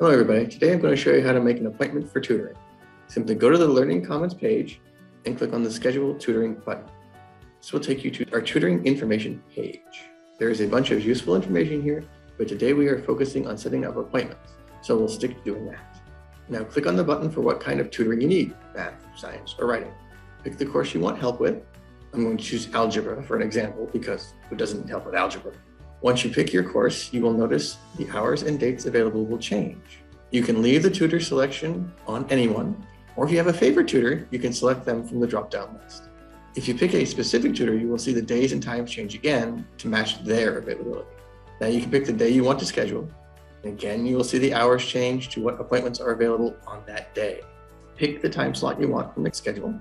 Hello everybody, today I'm going to show you how to make an appointment for tutoring. Simply go to the Learning Commons page and click on the Schedule Tutoring button. This will take you to our tutoring information page. There is a bunch of useful information here, but today we are focusing on setting up appointments, so we'll stick to doing that. Now click on the button for what kind of tutoring you need, math, science, or writing. Pick the course you want help with. I'm going to choose algebra for an example because who doesn't need help with algebra? Once you pick your course, you will notice the hours and dates available will change. You can leave the tutor selection on anyone, or if you have a favorite tutor, you can select them from the drop-down list. If you pick a specific tutor, you will see the days and times change again to match their availability. Now you can pick the day you want to schedule. Again, you will see the hours change to what appointments are available on that day. Pick the time slot you want from the schedule.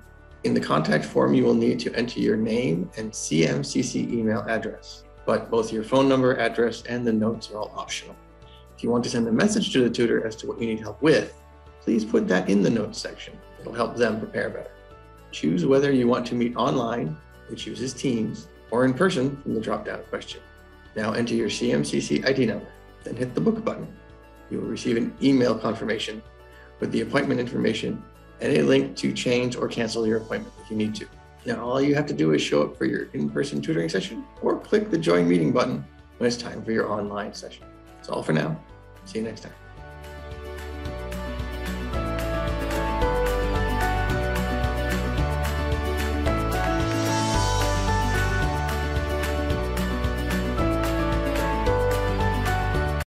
In the contact form, you will need to enter your name and CMCC email address but both your phone number, address, and the notes are all optional. If you want to send a message to the tutor as to what you need help with, please put that in the notes section. It'll help them prepare better. Choose whether you want to meet online, which uses Teams, or in person from the drop-down question. Now enter your CMCC ID number, then hit the book button. You will receive an email confirmation with the appointment information and a link to change or cancel your appointment if you need to. Now, all you have to do is show up for your in-person tutoring session or click the join meeting button when it's time for your online session. That's all for now. See you next time.